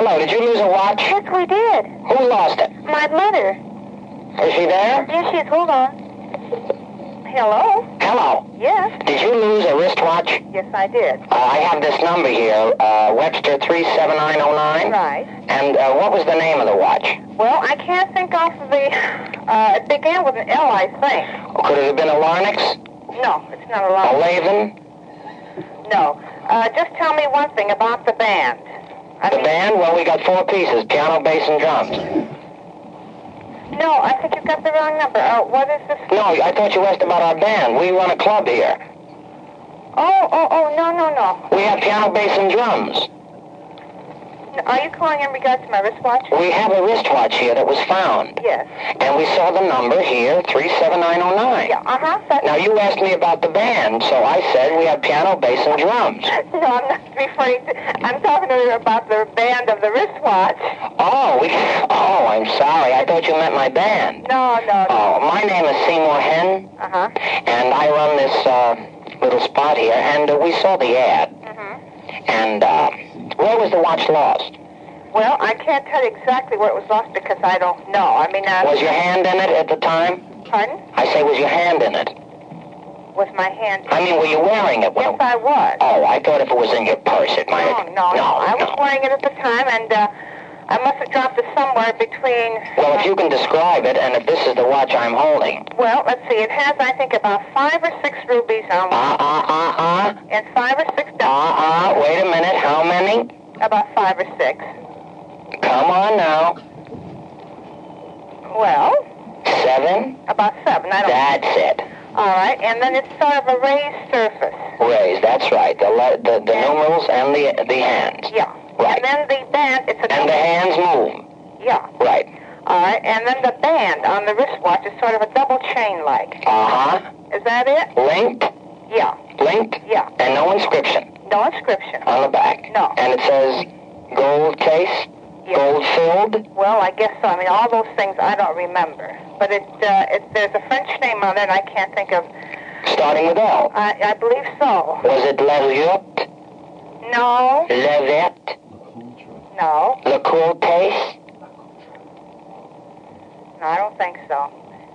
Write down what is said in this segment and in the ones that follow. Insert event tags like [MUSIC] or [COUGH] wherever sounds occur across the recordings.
Hello, did you lose a watch? Yes, we did. Who lost it? My mother. Is she there? Yes, she is. Hold on. Hello? Hello. Yes. Did you lose a wristwatch? Yes, I did. Uh, I have this number here, uh, Webster 37909. Right. And uh, what was the name of the watch? Well, I can't think off of the... Uh, it began with an L, I think. Could it have been a Larynx? No, it's not a Larnix. A. Laven? No. Uh, just tell me one thing about the band. I The mean, band? Well, we got four pieces, piano, bass, and drums. No, I think you've got the wrong number. Uh, what is this? No, I thought you asked about our band. We run a club here. Oh, oh, oh, no, no, no. We have piano, bass, and drums. Are you calling in regards to my wristwatch? We have a wristwatch here that was found. Yes. And we saw the number here, 37909. Yeah, uh-huh. Now, you asked me about the band, so I said we have piano, bass, and drums. [LAUGHS] No, I'm not referring to... I'm talking to you about the band of the wristwatch. Oh, we, oh, I'm sorry. I thought you meant my band. No, no, no. Oh, my name is Seymour Hen, Uh-huh. and I run this uh, little spot here, and uh, we saw the ad. Mm-hmm. And uh, where was the watch lost? Well, I can't tell you exactly where it was lost because I don't know. I mean, uh, Was your hand in it at the time? pardon? I say, was your hand in it? Was my hand... I mean, were you wearing it? Yes, it- I was. Oh, I thought if it was in your purse, it might No, have... no, no. I was no. wearing it at the time, and uh, I must have dropped it somewhere between... Well, if you can describe it, and if this is the watch I'm holding. Well, let's see. It has, I think, about five or six rubies on it. Uh, uh, uh, uh. and five or six... Uh, diamonds. uh, wait a minute. How many? About five or six. Come on now. Well, Seven? about seven. I don't... That's it. All right, and then it's sort of a raised surface. Raised, that's right. The, le- the, the numerals and the, the hands. Yeah. Right. And then the band, it's a... And the hands move. Yeah. Right. All right, and then the band on the wristwatch is sort of a double chain-like. Uh-huh. Is that it? Linked? Yeah. Linked? Yeah. And no inscription No inscription. on the back. No. And it says gold case, Yeah. gold filled. Well, I guess so. I mean, all those things I don't remember. But it, uh, it there's a French name on it, and I can't think of. Starting with L. I, I believe so. Was it Leviot? No, Levet? No, Le Cool case? no. I don't think so.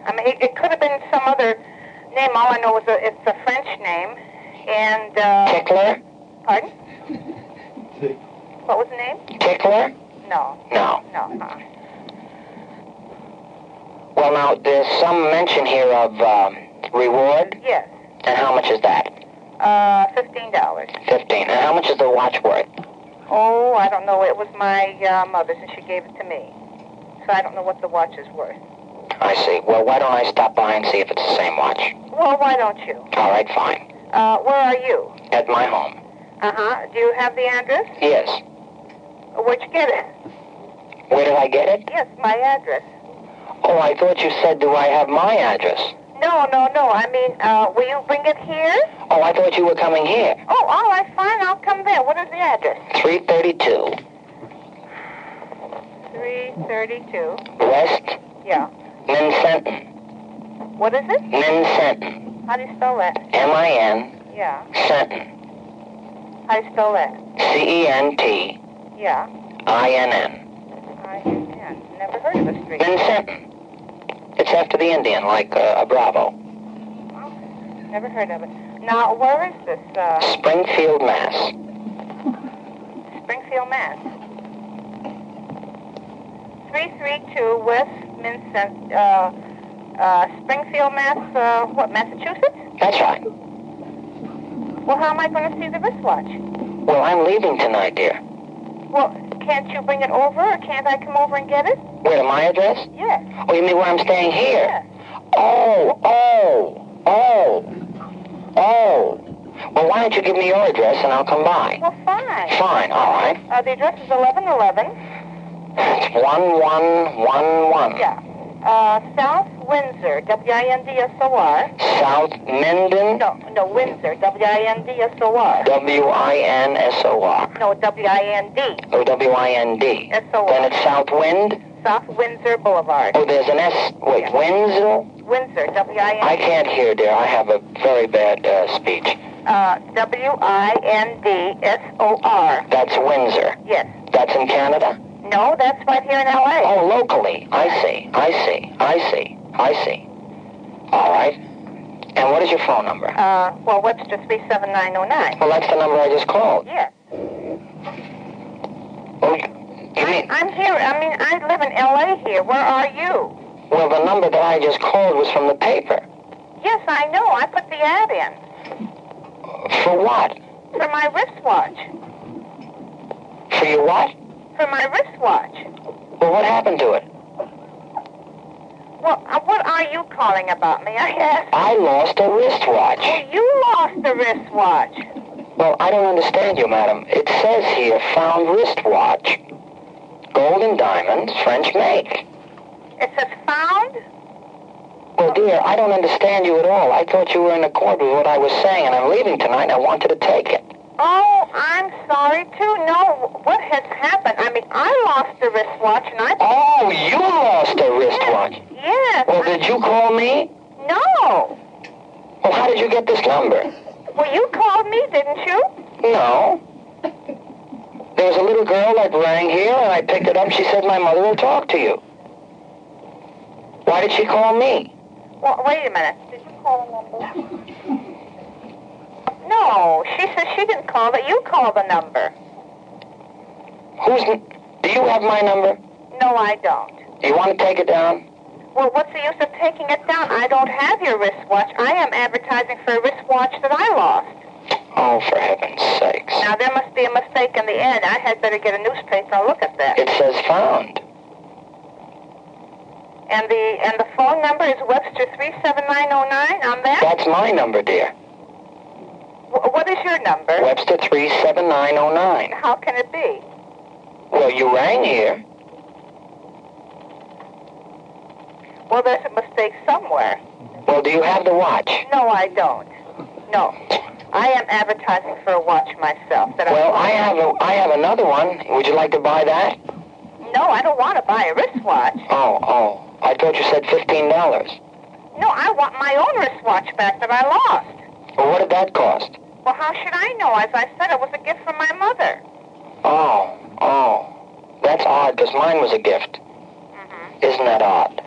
I mean, it, it could have been some other name. All I know is a, it's a French name. And uh, Tickler? pardon? What was the name? Tickler? No, No. no. Uh, Well, now, there's some mention here of um, reward. yes. And how much is that? Uh, fifteen dollars. Fifteen. And how much is the watch worth? Oh, I don't know. It was my uh, mother's, and she gave it to me. So I don't know what the watch is worth. I see. Well, why don't I stop by and see if it's the same watch? Well, why don't you? All right, fine. Uh, where are you? At my home. Uh huh. Do you have the address? Yes. Where'd you get it? Where did I get it? Yes, my address. Oh, I thought you said, do I have my address? No, no, no. I mean, uh, will you bring it here? Oh, I thought you were coming here. Oh, all right, fine. I'll come there. What is the address? 332 332. West Yeah. Mincenton. What is it? Mincenton. How do you spell that? M-I-N, Yeah. Centon. How do you spell that? C-E-N-T-I-N-N. Yeah. I yeah, never heard of a street. Mincenton. It's after the Indian, like uh, a Bravo. Never heard of it. Now, where is this? Uh, Springfield, Mass. [LAUGHS] Springfield, Mass. 332 West Mincent, uh, uh, Springfield, Mass, uh, what, Massachusetts? That's right. Well, how am I going to see the wristwatch? Well, I'm leaving tonight, dear. Well, can't you bring it over, or can't I come over and get it? Where, to my address? Yes. Oh, you mean where I'm staying here? Yes. Oh, oh, oh, oh. Well, why don't you give me your address and I'll come by? Well, fine. Fine, all right. Uh, the address is 1111. It's 1111. Yeah. Uh, South Windsor, W-I-N-D-S-O-R. South Minden, No, no, Windsor, W-I-N-D-S-O-R. W-I-N-S-O-R. No, W-I-N-D. Oh, W-I-N-D. S-O-R. Then it's South Wind. South Windsor Boulevard. Oh, there's an S. Wait, Windsor? Windsor, W-I-N. I can't hear, dear. I have a very bad uh, speech. Uh, W-I-N-D-S-O-R. That's Windsor. Yes. That's in Canada? No, that's right here in L.A. Oh, locally. I see. I see. I see. I see. All right. And what is your phone number? Uh, well, Webster 37909. Well, that's the number I just called. Yes. Oh, you mean... I'm here. I mean, I live in L.A. here. Where are you? Well, the number that I just called was from the paper. Yes, I know. I put the ad in For what? for my wristwatch. For your what? For my wristwatch. Well, what happened to it? Well, uh, what are you calling about me? I asked. I lost a wristwatch. You lost the wristwatch. Well, I don't understand you, madam. It says here, found wristwatch. Gold and diamonds, French make. It says found. Well, dear, I don't understand you at all. I thought you were in accord with what I was saying, and I'm leaving tonight, and I wanted to take it. Oh, I'm sorry too. No, what has happened? I mean, I lost the wristwatch, and I. Oh, you lost a wristwatch. Yes. Well, did you call me? No. Well, how did you get this number? Well, you called me, didn't you? No. There was a little girl that rang here, and I picked it up. She said my mother will talk to you. Why did she call me? Well, wait a minute. Did you call the number? No, she said she didn't call, but you called the number. Who's? Do you have my number? No, I don't. Do you want to take it down? Well, what's the use of taking it down? I don't have your wristwatch. I am advertising for a wristwatch that I lost. Oh, for heaven's sakes! Now, there must be a mistake in the ad. I had better get a newspaper and look at that. It says found. And the and the phone number is Webster three seven nine zero nine. On that. That's my number, dear. Wh- what is your number? Webster three seven nine zero nine. How can it be? Well, you rang here. Well, there's a mistake somewhere. Well, do you have the watch? No, I don't. No, I am advertising for a watch myself. That Well, I I have a, I have another one. Would you like to buy that? no, I don't want to buy a wristwatch. Oh, oh. I thought you said fifteen dollars. No, I want my own wristwatch back that I lost. Well, what did that cost? Well, how should I know? As I said, it was a gift from my mother. Oh, oh. That's odd, because mine was a gift. hmm Isn't that odd?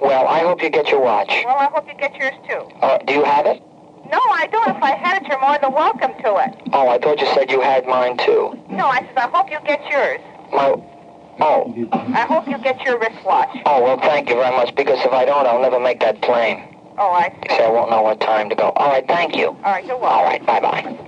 Well, I hope you get your watch. Well, I hope you get yours too. Uh, do you have it? No, I don't. If I had it, you're more than welcome to it. Oh, I thought you said you had mine too. No, I said I hope you get yours. My, oh, I hope you get your wristwatch. oh. Well, thank you very much. Because if I don't, I'll never make that plane. Oh, I see. So I won't know what time to go. All right, thank you. All right, you're welcome. All right, bye bye.